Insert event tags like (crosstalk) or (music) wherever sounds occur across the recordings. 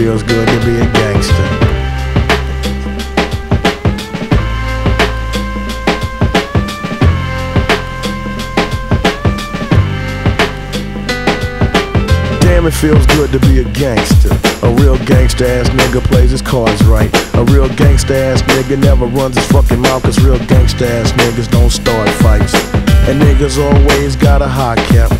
feels good to be a gangster. Damn, it feels good to be a gangster. A real gangster ass nigga plays his cards right. A real gangster ass nigga never runs his fucking mouth, cause real gangster ass niggas don't start fights. And niggas always got a high cap.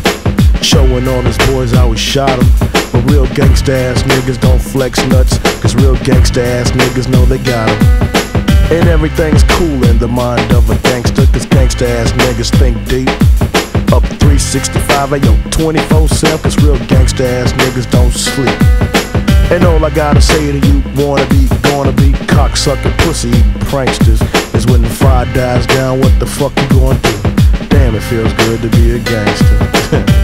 Showing all his boys how he shot him. But real gangsta ass niggas don't flex nuts. Cause real gangsta ass niggas know they got him. And everything's cool in the mind of a gangster. Cause gangsta ass niggas think deep. Up 365, ayo, 24 7. Cause real gangsta ass niggas don't sleep. And all I gotta say to you, wanna be, gonna be, cocksucking, pussy pranksters, is when the fire dies down, what the fuck you gonna do? Damn, it feels good to be a gangster. (laughs)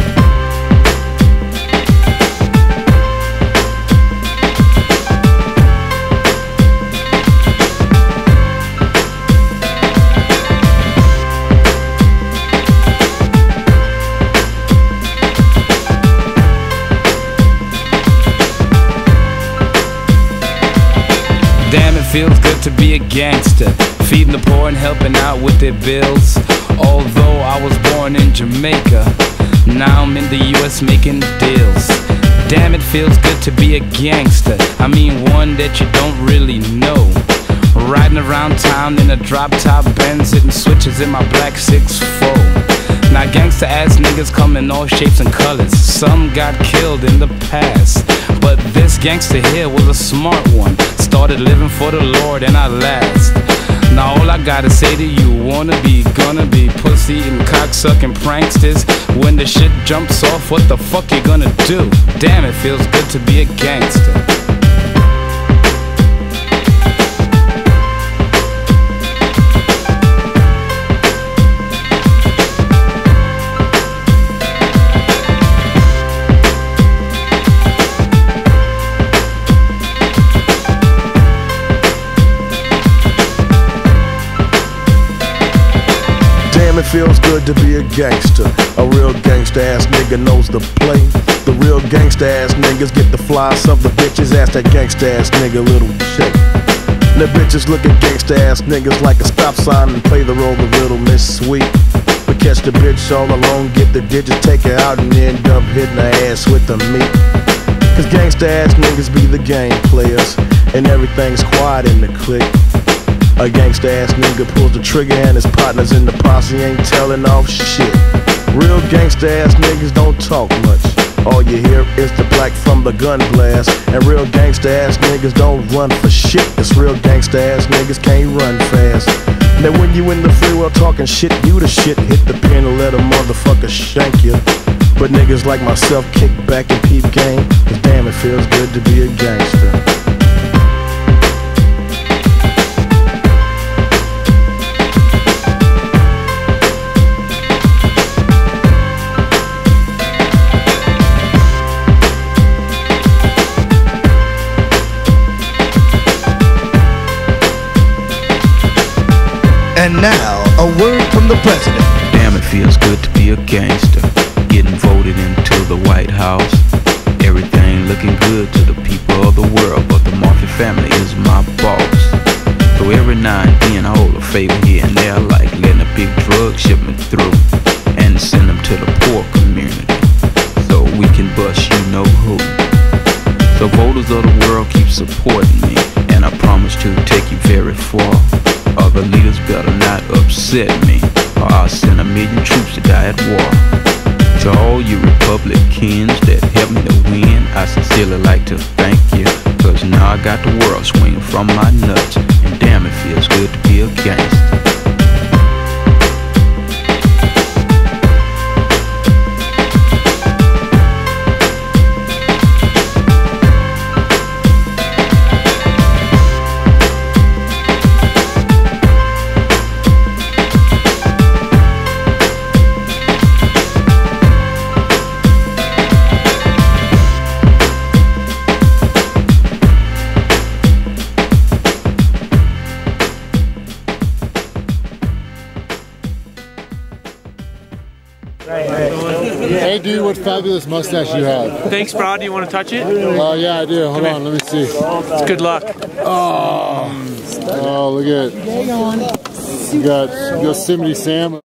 feels good to be a gangster. Feeding the poor and helping out with their bills. Although I was born in Jamaica, now I'm in the US making deals. Damn, it feels good to be a gangster. I mean, one that you don't really know. Riding around town in a drop top Benz, hitting switches in my black 6'4. Now, gangsta ass niggas come in all shapes and colors. Some got killed in the past. But this gangster here was a smart one. Started living for the Lord and I last. Now all I gotta say to you, wanna be, gonna be pussy and cocksucking pranksters. When the shit jumps off, what the fuck you gonna do? Damn, it feels good to be a gangster. Damn, it feels good to be a gangster. A real gangsta ass nigga knows the play. The real gangsta ass niggas get the flies of the bitches. Ask that gangsta ass nigga little chick. The bitches look at gangsta ass niggas like a stop sign and play the role of little Miss Sweet. But catch the bitch all alone, get the digits, take her out, and end up hitting her ass with the meat. Cause gangsta ass niggas be the game players, and everything's quiet in the clique. A gangsta ass nigga pulls the trigger and his partners in the posse ain't telling off shit. Real gangsta ass niggas don't talk much. All you hear is the black from the gun blast. And real gangsta ass niggas don't run for shit. Cause real gangsta ass niggas can't run fast. Now when you in the free world talking shit, you the shit. Hit the pin and let a motherfucker shank you. But niggas like myself kick back and peep game. Cause damn it feels good to be a gangster. Word from the president. Damn, it feels good to be a gangster. Getting voted into the White House. Everything looking good to the people of the world, but the Mafia family is my boss. So every now and then I hold a favor here and there, like letting a big drug shipment through and send them to the poor community. So we can bust you know who. So voters of the world keep supporting me, and I promise to take you very far. Other leaders better not upset me, or I'll send a million troops to die at war. To all you Republicans that helped me to win, I sincerely like to thank you. Cause now I got the world swinging from my nuts, Right, right. Hey, dude, what fabulous mustache you have. Thanks, bro. Do you want to touch it? Oh, yeah, I do. Hold on, let me see. It's good luck. Oh, look at it. You got Yosemite Sam.